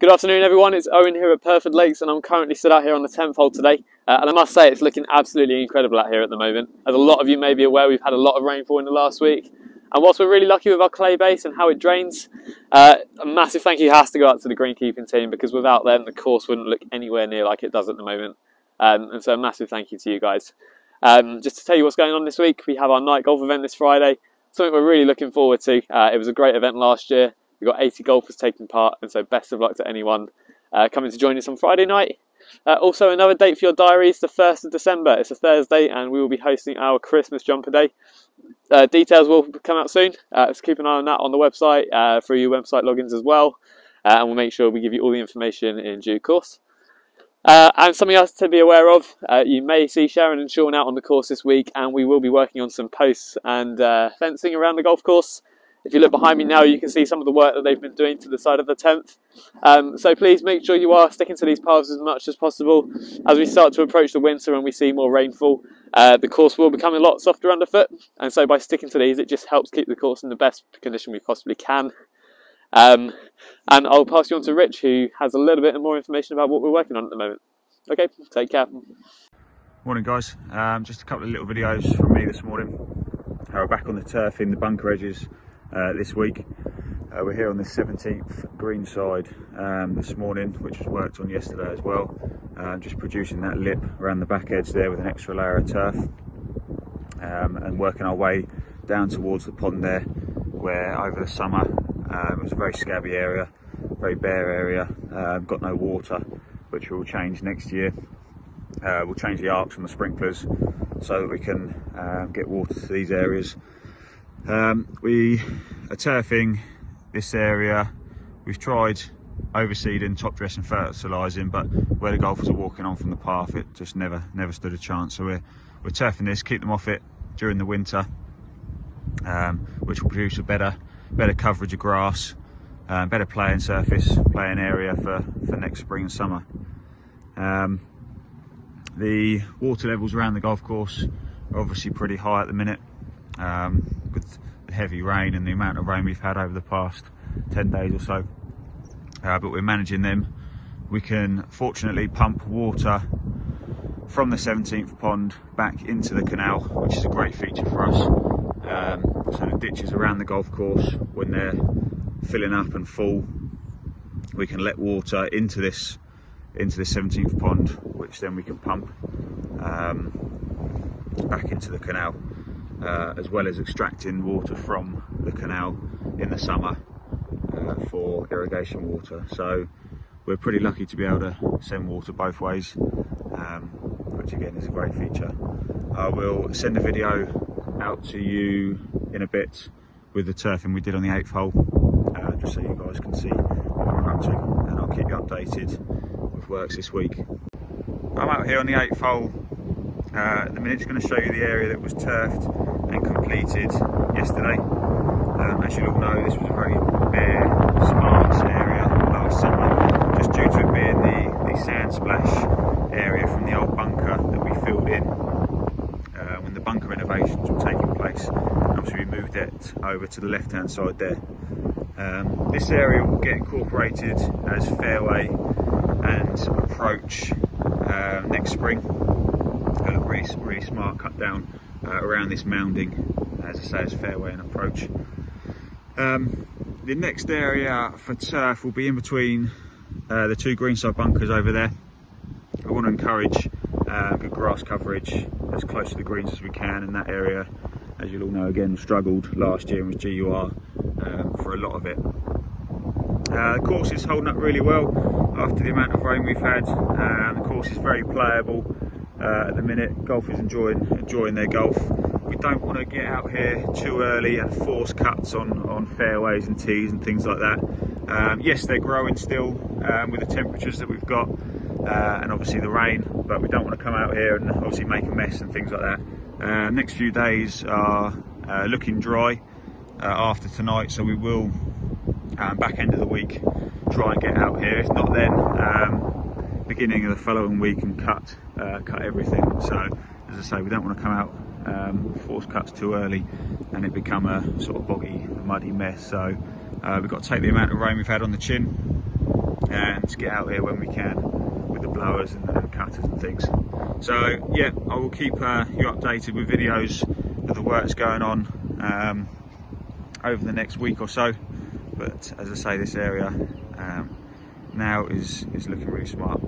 Good afternoon everyone, it's Owen here at Pyrford Lakes and I'm currently stood out here on the 10th hole today uh, and I must say it's looking absolutely incredible out here at the moment. As a lot of you may be aware we've had a lot of rainfall in the last week and whilst we're really lucky with our clay base and how it drains, uh, a massive thank you has to go out to the greenkeeping team because without them the course wouldn't look anywhere near like it does at the moment. Um, and so a massive thank you to you guys. Um, just to tell you what's going on this week, we have our night golf event this Friday, something we're really looking forward to. Uh, it was a great event last year We've got 80 golfers taking part, and so best of luck to anyone uh, coming to join us on Friday night. Uh, also, another date for your diaries, the 1st of December. It's a Thursday, and we will be hosting our Christmas jumper day. Uh, details will come out soon, uh, so keep an eye on that on the website uh, through your website logins as well, uh, and we'll make sure we give you all the information in due course. Uh, and something else to be aware of, you may see Sharon and Sean out on the course this week and we will be working on some posts and fencing around the golf course. If you look behind me now, you can see some of the work that they've been doing to the side of the 10th. Um, so please make sure you are sticking to these paths as much as possible. As we start to approach the winter and we see more rainfall, uh, the course will become a lot softer underfoot. And so by sticking to these, it just helps keep the course in the best condition we possibly can. Um, and I'll pass you on to Rich, who has a little bit more information about what we're working on at the moment. Okay, take care. Morning guys, um, just a couple of little videos from me this morning. Uh, we're back on the turf in the bunker edges uh, this week. Uh, we're here on the 17th green side um, this morning, which was worked on yesterday as well. Uh, just producing that lip around the back edge there with an extra layer of turf. Um, and working our way down towards the pond there, where over the summer um, it was a very scabby area, very bare area, um, got no water, which will change next year. Uh, we'll change the arcs and the sprinklers so that we can um, get water to these areas um, we are turfing this area. We've tried overseeding, top dressing, fertilising, but where the golfers are walking on from the path, it just never never stood a chance. So we're we're turfing this, keep them off it during the winter, um, which will produce a better better coverage of grass, um, better playing surface, playing area for for next spring and summer. Um, the water levels around the golf course are obviously pretty high at the minute. Um, with the heavy rain and the amount of rain we've had over the past 10 days or so. Uh, but we're managing them. We can fortunately pump water from the 17th pond back into the canal, which is a great feature for us. Um, so the ditches around the golf course, when they're filling up and full, we can let water into this into the 17th pond, which then we can pump um, back into the canal uh, as well as extracting water from the canal in the summer uh, for irrigation water. So we're pretty lucky to be able to send water both ways, um, which again is a great feature. I will send a video out to you in a bit with the turfing we did on the eighth hole, uh, just so you guys can see what we're up to, and I'll keep you updated with works this week. I'm out here on the eighth hole. Uh, the minute, just going to show you the area that was turfed and completed yesterday. Um, as you all know, this was a very bare, sparse area last summer, just due to it being the, the sand splash area from the old bunker that we filled in uh, when the bunker renovations were taking place. Obviously, we moved it over to the left-hand side there. Um, this area will get incorporated as fairway and approach uh, next spring. It's going to look smart cut down uh, around this mounding, as I say, as fairway and approach. Um, the next area for turf will be in between uh, the two greenside bunkers over there. I want to encourage uh, good grass coverage as close to the greens as we can in that area. As you'll all know, again, struggled last year with GUR um, for a lot of it. Uh, the course is holding up really well after the amount of rain we've had. Uh, the course is very playable uh, at the minute. Golfers enjoying enjoying their golf. We don't want to get out here too early and force cuts on on fairways and tees and things like that. Um, yes, they're growing still um, with the temperatures that we've got uh, and obviously the rain, but we don't want to come out here and obviously make a mess and things like that. Uh, next few days are uh, looking dry uh, after tonight, so we will um, back end of the week try and get out here. If not, then um, beginning of the following week and cut uh, cut everything. So as I say, we don't want to come out um, force cuts too early and it become a sort of boggy, muddy mess. So uh, we've got to take the amount of rain we've had on the chin and get out here when we can with the blowers and, and cutters and things. So yeah, I will keep uh, you updated with videos of the works going on um, over the next week or so. But as I say, this area um, now is, is looking really smart.